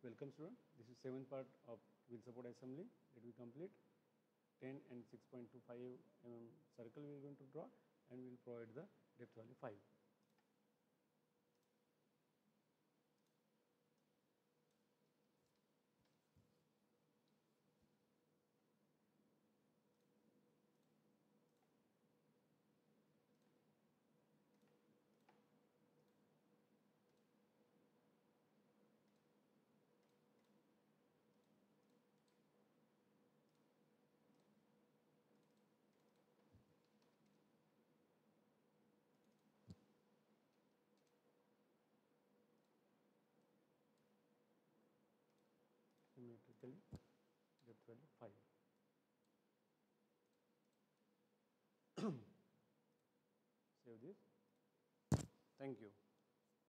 Welcome student. This is seventh part of wheel support assembly. Let me complete 10 and 6.25 mm circle we are going to draw and we will provide the depth value 5. Depth value 5. Save this. Thank you.